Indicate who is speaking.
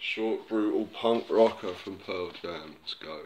Speaker 1: Short, brutal punk rocker from Pearl Jam. Let's go.